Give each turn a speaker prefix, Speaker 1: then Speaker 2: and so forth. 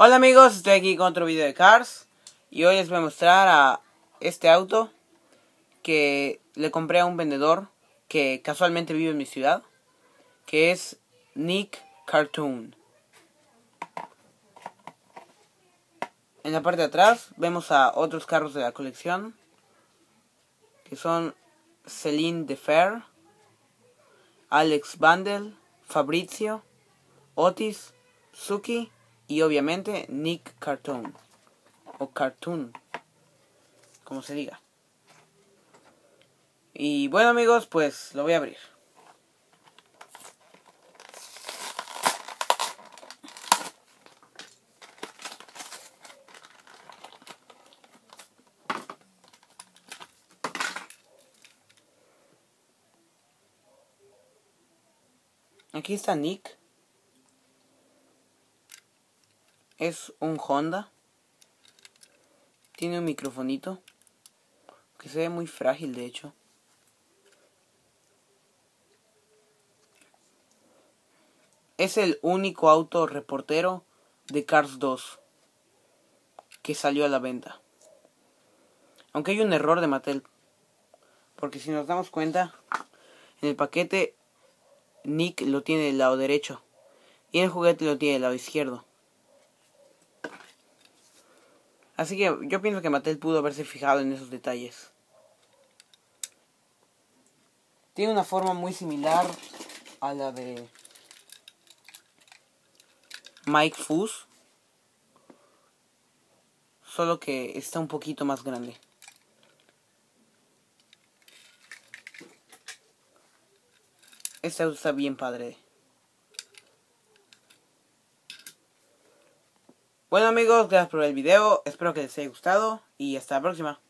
Speaker 1: Hola amigos, estoy aquí con otro video de Cars y hoy les voy a mostrar a este auto que le compré a un vendedor que casualmente vive en mi ciudad, que es Nick Cartoon. En la parte de atrás vemos a otros carros de la colección, que son Celine de Fer, Alex Bandel, Fabrizio, Otis, Suki y obviamente Nick Cartoon. O Cartoon. Como se diga. Y bueno amigos, pues lo voy a abrir. Aquí está Nick. Es un Honda. Tiene un microfonito. Que se ve muy frágil de hecho. Es el único auto reportero de Cars 2 que salió a la venta. Aunque hay un error de Mattel. Porque si nos damos cuenta, en el paquete Nick lo tiene del lado derecho y el juguete lo tiene del lado izquierdo. Así que yo pienso que Mattel pudo haberse fijado en esos detalles. Tiene una forma muy similar a la de Mike Fus. Solo que está un poquito más grande. Este auto está bien padre. Bueno amigos, gracias por el video, espero que les haya gustado y hasta la próxima.